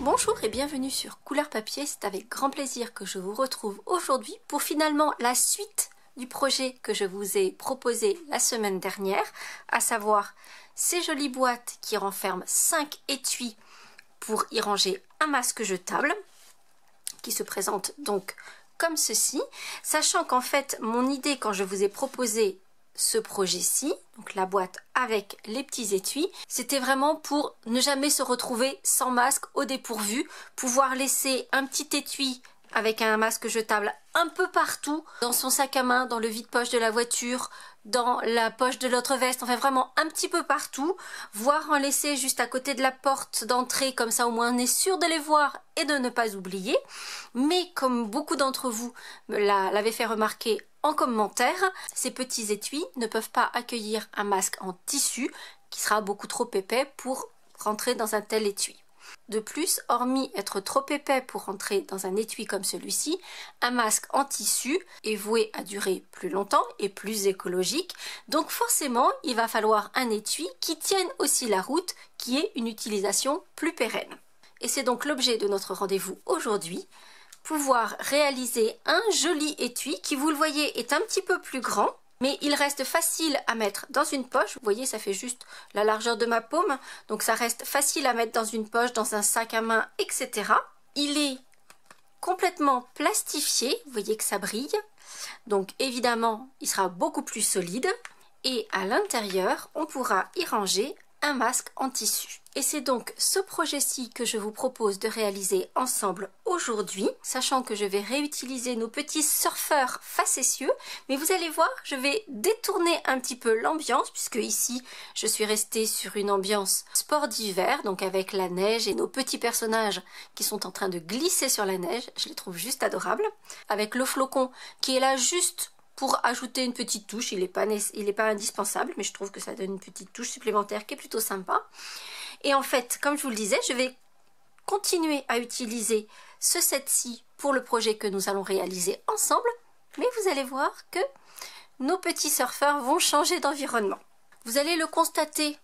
Bonjour et bienvenue sur Couleur Papier, c'est avec grand plaisir que je vous retrouve aujourd'hui pour finalement la suite du projet que je vous ai proposé la semaine dernière, à savoir ces jolies boîtes qui renferment 5 étuis pour y ranger un masque jetable qui se présente donc comme ceci, sachant qu'en fait mon idée quand je vous ai proposé ce projet-ci, donc la boîte avec les petits étuis, c'était vraiment pour ne jamais se retrouver sans masque au dépourvu, pouvoir laisser un petit étui avec un masque jetable un peu partout, dans son sac à main, dans le vide-poche de la voiture, dans la poche de l'autre veste, enfin vraiment un petit peu partout, voire en laisser juste à côté de la porte d'entrée, comme ça au moins on est sûr de les voir et de ne pas oublier. Mais comme beaucoup d'entre vous l'avaient fait remarquer en commentaire, ces petits étuis ne peuvent pas accueillir un masque en tissu qui sera beaucoup trop épais pour rentrer dans un tel étui. De plus, hormis être trop épais pour rentrer dans un étui comme celui-ci, un masque en tissu est voué à durer plus longtemps et plus écologique, donc forcément il va falloir un étui qui tienne aussi la route, qui ait une utilisation plus pérenne. Et c'est donc l'objet de notre rendez-vous aujourd'hui, pouvoir réaliser un joli étui qui, vous le voyez, est un petit peu plus grand, mais il reste facile à mettre dans une poche. Vous voyez, ça fait juste la largeur de ma paume, donc ça reste facile à mettre dans une poche, dans un sac à main, etc. Il est complètement plastifié, vous voyez que ça brille, donc évidemment, il sera beaucoup plus solide. Et à l'intérieur, on pourra y ranger masque en tissu. Et c'est donc ce projet-ci que je vous propose de réaliser ensemble aujourd'hui, sachant que je vais réutiliser nos petits surfeurs facétieux, mais vous allez voir, je vais détourner un petit peu l'ambiance, puisque ici, je suis restée sur une ambiance sport d'hiver, donc avec la neige et nos petits personnages qui sont en train de glisser sur la neige, je les trouve juste adorables, avec le flocon qui est là juste pour ajouter une petite touche. Il n'est pas, indispensable, mais je trouve que ça donne une petite touche supplémentaire qui est plutôt sympa. Et en fait, comme je vous le disais, je vais continuer à utiliser ce set-ci pour le projet que nous allons réaliser ensemble. Mais vous allez voir que nos petits surfeurs vont changer d'environnement. Vous allez le constater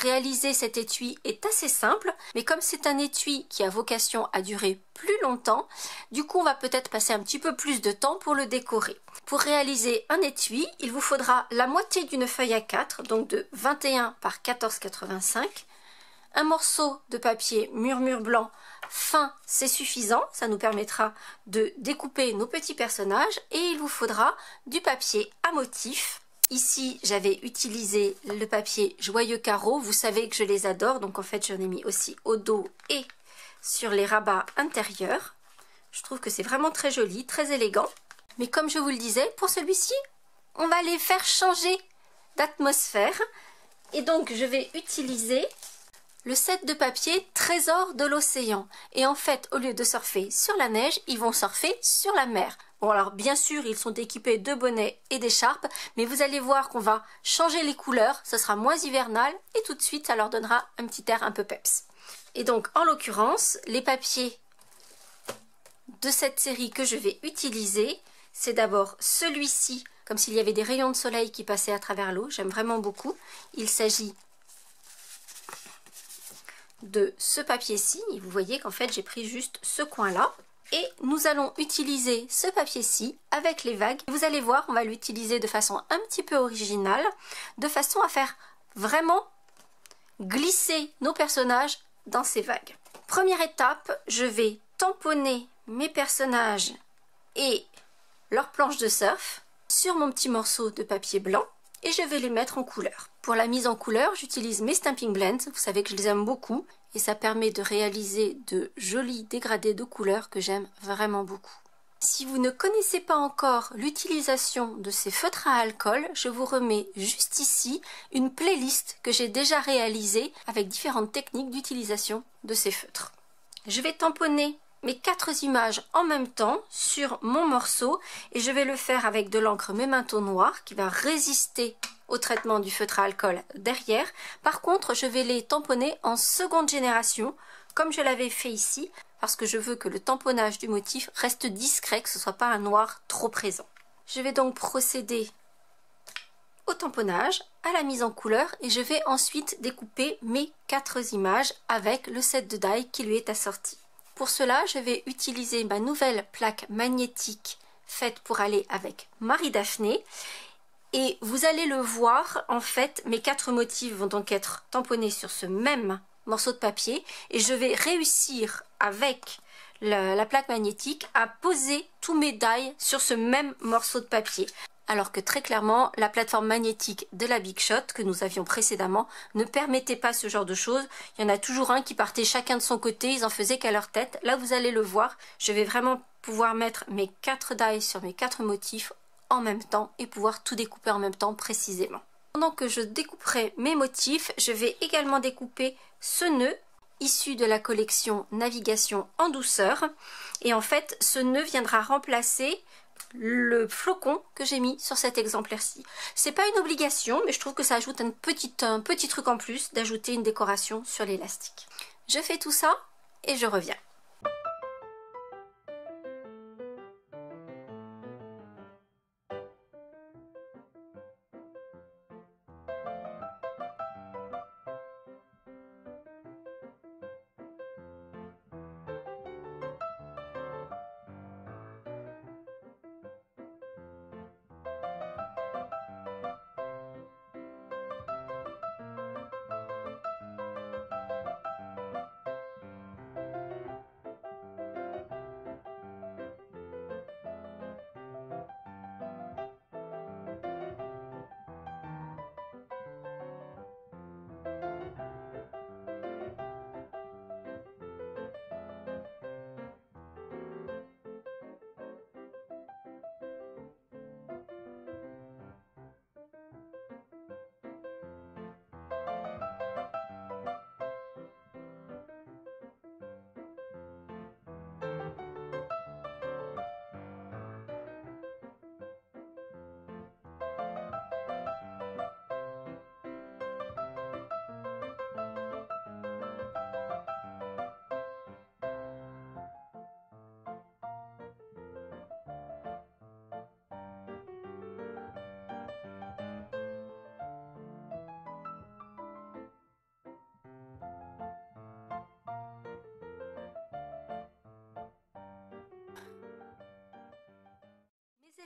Réaliser cet étui est assez simple, mais comme c'est un étui qui a vocation à durer plus longtemps, du coup on va peut-être passer un petit peu plus de temps pour le décorer. Pour réaliser un étui, il vous faudra la moitié d'une feuille à 4, donc de 21 par 14,85, un morceau de papier murmure blanc fin, c'est suffisant, ça nous permettra de découper nos petits personnages, et il vous faudra du papier à motif Ici, j'avais utilisé le papier Joyeux Carreau. Vous savez que je les adore, donc en fait, j'en ai mis aussi au dos et sur les rabats intérieurs. Je trouve que c'est vraiment très joli, très élégant. Mais comme je vous le disais, pour celui-ci, on va les faire changer d'atmosphère. Et donc, je vais utiliser le set de papier Trésor de l'océan. Et en fait, au lieu de surfer sur la neige, ils vont surfer sur la mer. Bon alors bien sûr ils sont équipés de bonnets et d'écharpes, mais vous allez voir qu'on va changer les couleurs, ce sera moins hivernal et tout de suite ça leur donnera un petit air un peu peps. Et donc en l'occurrence les papiers de cette série que je vais utiliser, c'est d'abord celui-ci, comme s'il y avait des rayons de soleil qui passaient à travers l'eau, j'aime vraiment beaucoup. Il s'agit de ce papier-ci, vous voyez qu'en fait j'ai pris juste ce coin-là. Et nous allons utiliser ce papier-ci avec les vagues. Vous allez voir, on va l'utiliser de façon un petit peu originale, de façon à faire vraiment glisser nos personnages dans ces vagues. Première étape, je vais tamponner mes personnages et leur planche de surf sur mon petit morceau de papier blanc et je vais les mettre en couleur. Pour la mise en couleur, j'utilise mes Stamping Blends, vous savez que je les aime beaucoup, et ça permet de réaliser de jolis dégradés de couleurs que j'aime vraiment beaucoup. Si vous ne connaissez pas encore l'utilisation de ces feutres à alcool, je vous remets juste ici une playlist que j'ai déjà réalisée avec différentes techniques d'utilisation de ces feutres. Je vais tamponner mes quatre images en même temps sur mon morceau et je vais le faire avec de l'encre Memento Noir qui va résister au traitement du feutre à alcool derrière. Par contre, je vais les tamponner en seconde génération comme je l'avais fait ici, parce que je veux que le tamponnage du motif reste discret, que ce soit pas un noir trop présent. Je vais donc procéder au tamponnage, à la mise en couleur et je vais ensuite découper mes quatre images avec le set de die qui lui est assorti. Pour cela, je vais utiliser ma nouvelle plaque magnétique faite pour aller avec Marie Daphné. Et vous allez le voir, en fait, mes quatre motifs vont donc être tamponnés sur ce même morceau de papier. Et je vais réussir avec la, la plaque magnétique à poser tous mes die sur ce même morceau de papier alors que très clairement, la plateforme magnétique de la Big Shot que nous avions précédemment ne permettait pas ce genre de choses. Il y en a toujours un qui partait chacun de son côté, ils en faisaient qu'à leur tête. Là, vous allez le voir, je vais vraiment pouvoir mettre mes quatre dies sur mes quatre motifs en même temps et pouvoir tout découper en même temps précisément. Pendant que je découperai mes motifs, je vais également découper ce nœud issu de la collection Navigation en douceur. Et en fait, ce nœud viendra remplacer le flocon que j'ai mis sur cet exemplaire-ci. C'est pas une obligation, mais je trouve que ça ajoute un petit, un petit truc en plus d'ajouter une décoration sur l'élastique. Je fais tout ça et je reviens.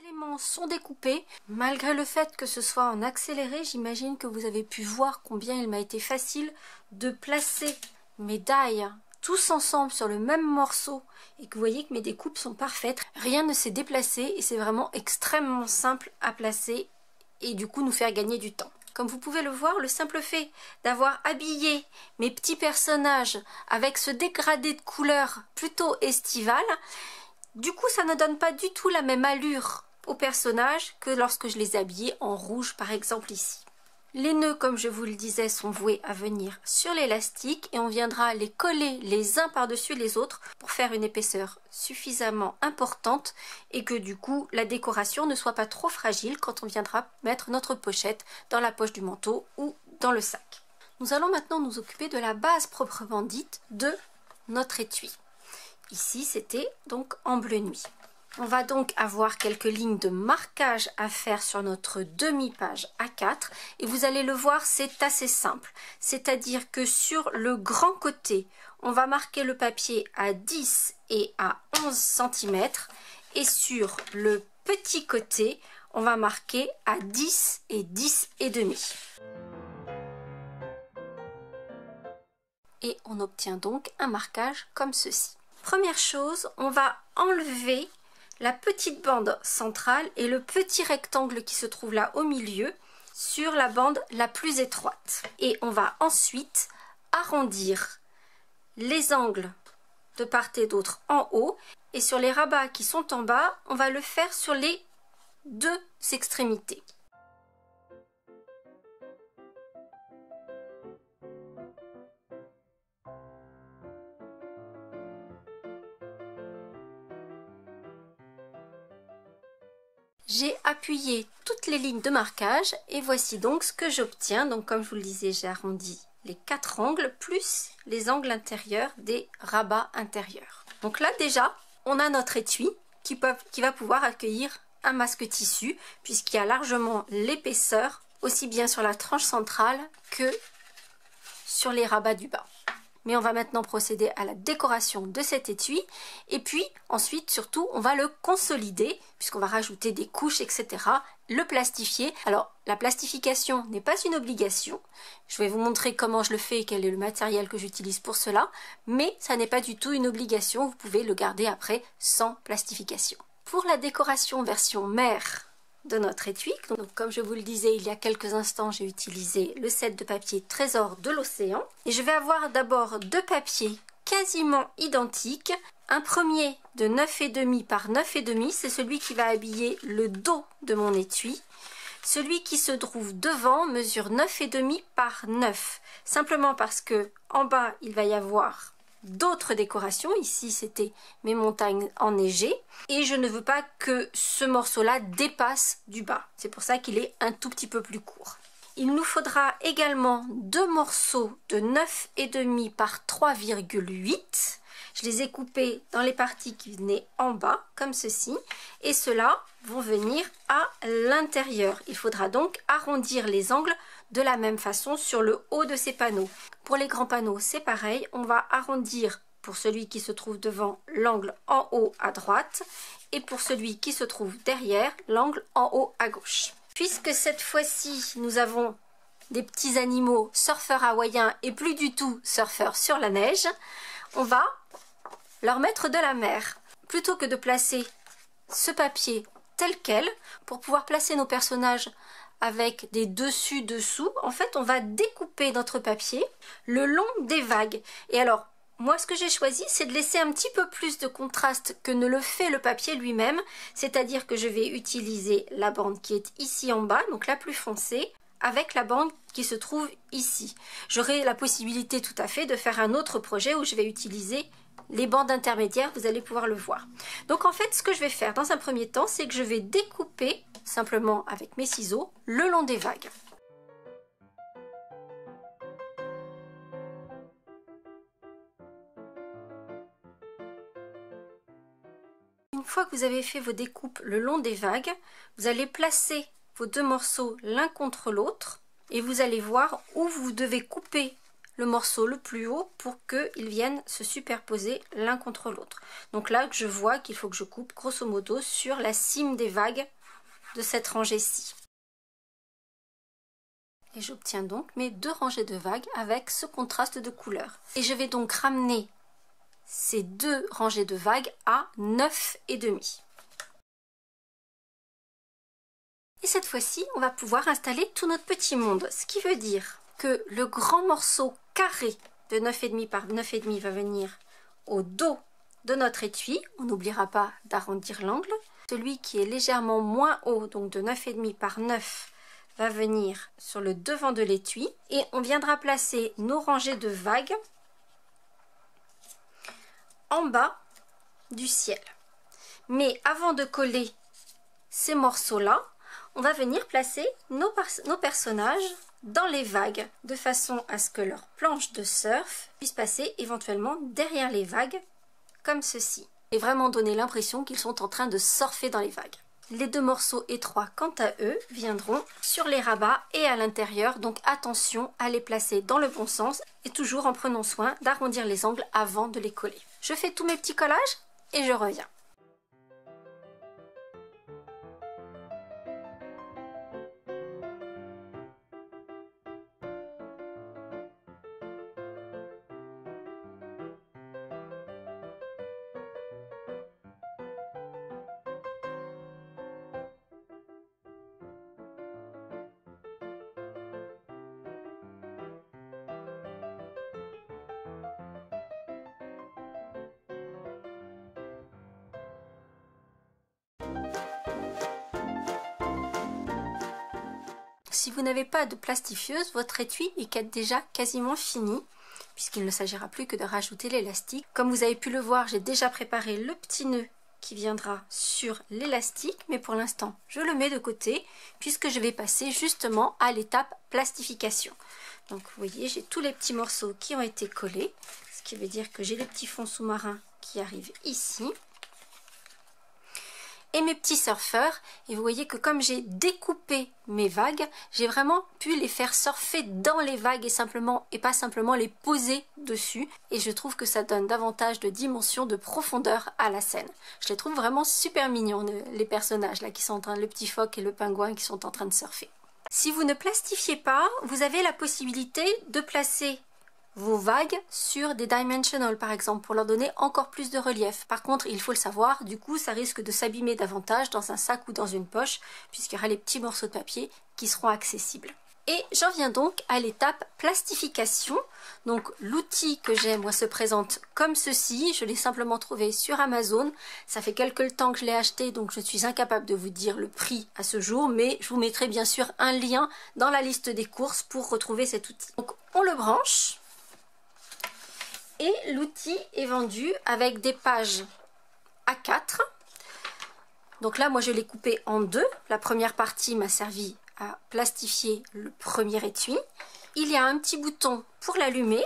Éléments sont découpés. Malgré le fait que ce soit en accéléré, j'imagine que vous avez pu voir combien il m'a été facile de placer mes die tous ensemble sur le même morceau et que vous voyez que mes découpes sont parfaites. Rien ne s'est déplacé et c'est vraiment extrêmement simple à placer et du coup nous faire gagner du temps. Comme vous pouvez le voir, le simple fait d'avoir habillé mes petits personnages avec ce dégradé de couleur plutôt estival, du coup ça ne donne pas du tout la même allure aux personnages que lorsque je les habillais en rouge par exemple ici. Les nœuds, comme je vous le disais, sont voués à venir sur l'élastique et on viendra les coller les uns par-dessus les autres pour faire une épaisseur suffisamment importante et que du coup la décoration ne soit pas trop fragile quand on viendra mettre notre pochette dans la poche du manteau ou dans le sac. Nous allons maintenant nous occuper de la base proprement dite de notre étui. Ici, c'était donc en bleu nuit. On va donc avoir quelques lignes de marquage à faire sur notre demi-page A4 et vous allez le voir, c'est assez simple. C'est-à-dire que sur le grand côté, on va marquer le papier à 10 et à 11 cm et sur le petit côté, on va marquer à 10 et 10 et demi. Et on obtient donc un marquage comme ceci. Première chose, on va enlever la petite bande centrale et le petit rectangle qui se trouve là au milieu sur la bande la plus étroite. Et on va ensuite arrondir les angles de part et d'autre en haut et sur les rabats qui sont en bas, on va le faire sur les deux extrémités. J'ai appuyé toutes les lignes de marquage et voici donc ce que j'obtiens. Donc comme je vous le disais, j'ai arrondi les quatre angles plus les angles intérieurs des rabats intérieurs. Donc là déjà, on a notre étui qui, va pouvoir accueillir un masque tissu puisqu'il y a largement l'épaisseur aussi bien sur la tranche centrale que sur les rabats du bas. Mais on va maintenant procéder à la décoration de cet étui. Et puis ensuite, surtout, on va le consolider puisqu'on va rajouter des couches, etc. Le plastifier. Alors, la plastification n'est pas une obligation. Je vais vous montrer comment je le fais et quel est le matériel que j'utilise pour cela. Mais ça n'est pas du tout une obligation. Vous pouvez le garder après sans plastification. Pour la décoration version mère de notre étui. Donc, comme je vous le disais il y a quelques instants, j'ai utilisé le set de papier Trésor de l'océan. Et je vais avoir d'abord deux papiers quasiment identiques. Un premier de 9,5 par 9,5, c'est celui qui va habiller le dos de mon étui. Celui qui se trouve devant mesure 9,5 par 9, simplement parce que en bas il va y avoir d'autres décorations. Ici, c'était mes montagnes enneigées. Et je ne veux pas que ce morceau-là dépasse du bas. C'est pour ça qu'il est un tout petit peu plus court. Il nous faudra également deux morceaux de 9,5 par 3,8. Je les ai coupés dans les parties qui venaient en bas, comme ceci. Et ceux-là vont venir à l'intérieur. Il faudra donc arrondir les angles de la même façon sur le haut de ces panneaux. Pour les grands panneaux, c'est pareil. On va arrondir pour celui qui se trouve devant l'angle en haut à droite et pour celui qui se trouve derrière l'angle en haut à gauche. Puisque cette fois-ci nous avons des petits animaux surfeurs hawaïens et plus du tout surfeurs sur la neige, on va leur mettre de la mer. Plutôt que de placer ce papier tel quel, pour pouvoir placer nos personnages avec des dessus-dessous, en fait, on va découper notre papier le long des vagues. Et alors, moi, ce que j'ai choisi, c'est de laisser un petit peu plus de contraste que ne le fait le papier lui-même. C'est-à-dire que je vais utiliser la bande qui est ici en bas, donc la plus foncée, avec la bande qui se trouve ici. J'aurai la possibilité tout à fait de faire un autre projet où je vais utiliser les bandes intermédiaires, vous allez pouvoir le voir. Donc en fait, ce que je vais faire dans un premier temps, c'est que je vais découper simplement avec mes ciseaux le long des vagues. Une fois que vous avez fait vos découpes le long des vagues, vous allez placer vos deux morceaux l'un contre l'autre et vous allez voir où vous devez couper le morceau le plus haut pour qu'ils viennent se superposer l'un contre l'autre. Donc là, je vois qu'il faut que je coupe grosso modo sur la cime des vagues de cette rangée-ci. Et j'obtiens donc mes deux rangées de vagues avec ce contraste de couleurs. Et je vais donc ramener ces deux rangées de vagues à 9,5. Et cette fois-ci, on va pouvoir installer tout notre petit monde. Ce qui veut dire que le grand morceau carré de 9,5 par 9,5 va venir au dos de notre étui. On n'oubliera pas d'arrondir l'angle. Celui qui est légèrement moins haut, donc de 9,5 par 9, va venir sur le devant de l'étui. Et on viendra placer nos rangées de vagues en bas du ciel. Mais avant de coller ces morceaux-là, on va venir placer nos, nos, personnages dans les vagues de façon à ce que leur planche de surf puisse passer éventuellement derrière les vagues comme ceci et vraiment donner l'impression qu'ils sont en train de surfer dans les vagues. Les deux morceaux étroits, quant à eux, viendront sur les rabats et à l'intérieur, donc attention à les placer dans le bon sens et toujours en prenant soin d'arrondir les angles avant de les coller. Je fais tous mes petits collages et je reviens. Si vous n'avez pas de plastifieuse, votre étui est déjà quasiment fini puisqu'il ne s'agira plus que de rajouter l'élastique. Comme vous avez pu le voir, j'ai déjà préparé le petit nœud qui viendra sur l'élastique, mais pour l'instant, je le mets de côté puisque je vais passer justement à l'étape plastification. Donc vous voyez, j'ai tous les petits morceaux qui ont été collés, ce qui veut dire que j'ai les petits fonds sous-marins qui arrivent ici et mes petits surfeurs. Et vous voyez que comme j'ai découpé mes vagues, j'ai vraiment pu les faire surfer dans les vagues et simplement et pas simplement les poser dessus. Et je trouve que ça donne davantage de dimension, de profondeur à la scène. Je les trouve vraiment super mignons les personnages là qui sont en train, le petit phoque et le pingouin qui sont en train de surfer. Si vous ne plastifiez pas, vous avez la possibilité de placer vos vagues sur des dimensional par exemple pour leur donner encore plus de relief. Par contre, il faut le savoir, du coup ça risque de s'abîmer davantage dans un sac ou dans une poche puisqu'il y aura les petits morceaux de papier qui seront accessibles. Et j'en viens donc à l'étape plastification. Donc l'outil que j'ai moi se présente comme ceci. Je l'ai simplement trouvé sur Amazon. Ça fait quelques temps que je l'ai acheté donc je suis incapable de vous dire le prix à ce jour. Mais je vous mettrai bien sûr un lien dans la liste des courses pour retrouver cet outil. Donc on le branche et l'outil est vendu avec des pages A4. Donc là, moi, je l'ai coupé en deux. La première partie m'a servi à plastifier le premier étui. Il y a un petit bouton pour l'allumer.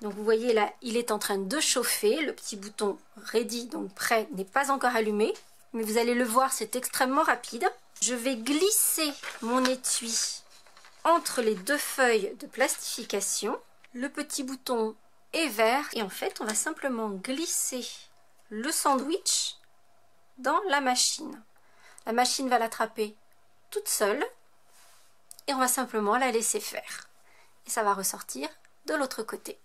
Donc vous voyez là, il est en train de chauffer. Le petit bouton ready, donc prêt, n'est pas encore allumé. Mais vous allez le voir, c'est extrêmement rapide. Je vais glisser mon étui entre les deux feuilles de plastification. Le petit bouton et vert. Et en fait, on va simplement glisser le sandwich dans la machine. La machine va l'attraper toute seule et on va simplement la laisser faire. Et ça va ressortir de l'autre côté.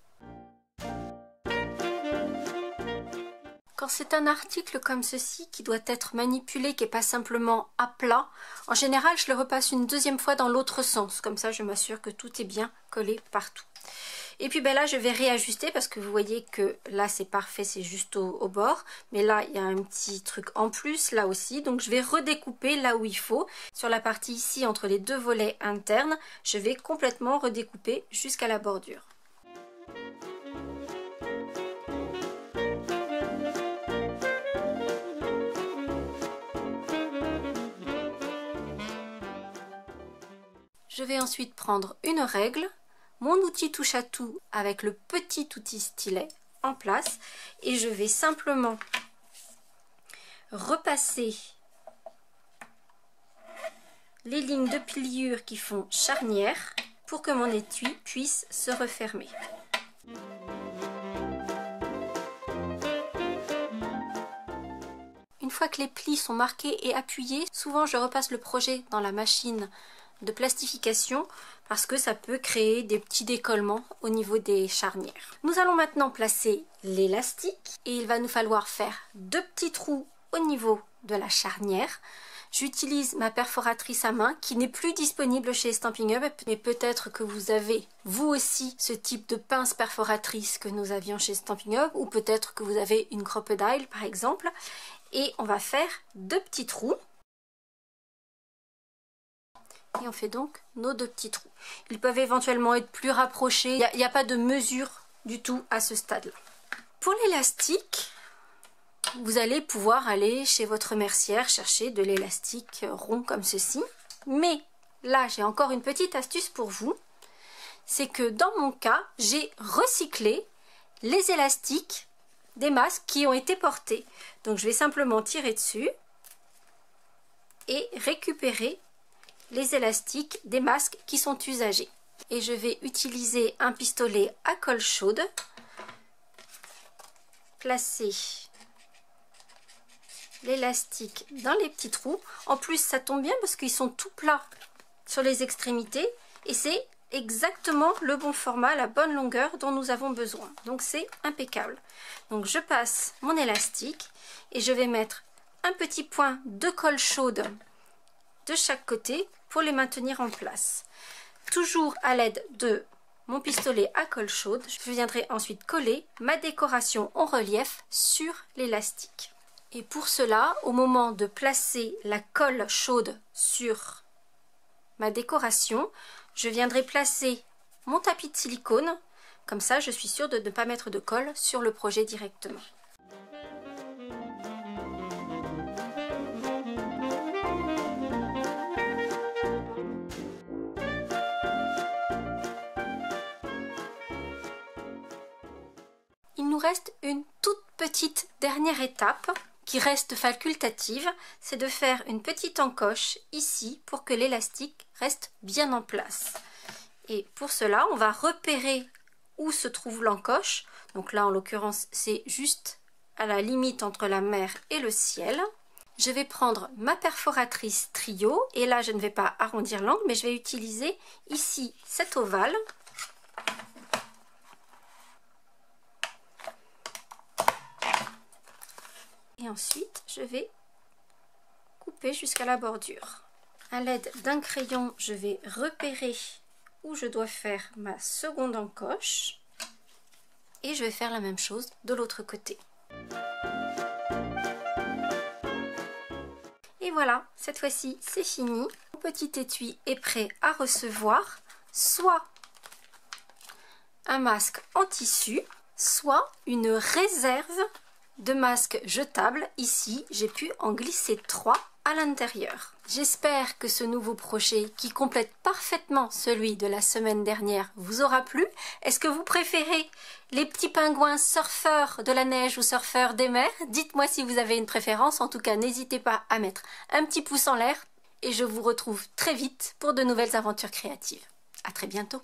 Quand c'est un article comme ceci qui doit être manipulé, qui n'est pas simplement à plat, en général je le repasse une deuxième fois dans l'autre sens. Comme ça je m'assure que tout est bien collé partout. Et puis ben là, je vais réajuster parce que vous voyez que là, c'est parfait, c'est juste au, bord. Mais là, il y a un petit truc en plus, là aussi. Donc je vais redécouper là où il faut. Sur la partie ici, entre les deux volets internes, je vais complètement redécouper jusqu'à la bordure. Je vais ensuite prendre une règle mon outil touche à tout avec le petit outil stylet en place et je vais simplement repasser les lignes de pliure qui font charnière pour que mon étui puisse se refermer. Une fois que les plis sont marqués et appuyés, souvent je repasse le projet dans la machine de plastification parce que ça peut créer des petits décollements au niveau des charnières. Nous allons maintenant placer l'élastique et il va nous falloir faire deux petits trous au niveau de la charnière. J'utilise ma perforatrice à main qui n'est plus disponible chez Stamping Up mais peut-être que vous avez vous aussi ce type de pince perforatrice que nous avions chez Stamping Up ou peut-être que vous avez une crocodile par exemple et on va faire deux petits trous et on fait donc nos deux petits trous. Ils peuvent éventuellement être plus rapprochés. Il n'y a, pas de mesure du tout à ce stade-là. Pour l'élastique, vous allez pouvoir aller chez votre mercière chercher de l'élastique rond comme ceci. Mais là, j'ai encore une petite astuce pour vous. C'est que dans mon cas, j'ai recyclé les élastiques des masques qui ont été portés. Donc je vais simplement tirer dessus et récupérer les élastiques des masques qui sont usagés. Et je vais utiliser un pistolet à colle chaude, placer l'élastique dans les petits trous. En plus, ça tombe bien parce qu'ils sont tout plats sur les extrémités et c'est exactement le bon format, la bonne longueur dont nous avons besoin. Donc c'est impeccable. Donc je passe mon élastique et je vais mettre un petit point de colle chaude de chaque côté les maintenir en place. Toujours à l'aide de mon pistolet à colle chaude, je viendrai ensuite coller ma décoration en relief sur l'élastique. Et pour cela, au moment de placer la colle chaude sur ma décoration, je viendrai placer mon tapis de silicone. Comme ça, je suis sûre de ne pas mettre de colle sur le projet directement. Reste une toute petite dernière étape qui reste facultative, c'est de faire une petite encoche ici pour que l'élastique reste bien en place. Et pour cela, on va repérer où se trouve l'encoche. Donc là, en l'occurrence, c'est juste à la limite entre la mer et le ciel. Je vais prendre ma perforatrice trio et là, je ne vais pas arrondir l'angle, mais je vais utiliser ici cet ovale Ensuite, je vais couper jusqu'à la bordure. À l'aide d'un crayon, je vais repérer où je dois faire ma seconde encoche. Et je vais faire la même chose de l'autre côté. Et voilà, cette fois-ci, c'est fini. Mon petit étui est prêt à recevoir soit un masque en tissu, soit une réserve de masques jetables. Ici, j'ai pu en glisser trois à l'intérieur. J'espère que ce nouveau projet qui complète parfaitement celui de la semaine dernière vous aura plu. Est-ce que vous préférez les petits pingouins surfeurs de la neige ou surfeurs des mers? Dites-moi si vous avez une préférence. En tout cas, n'hésitez pas à mettre un petit pouce en l'air et je vous retrouve très vite pour de nouvelles aventures créatives. À très bientôt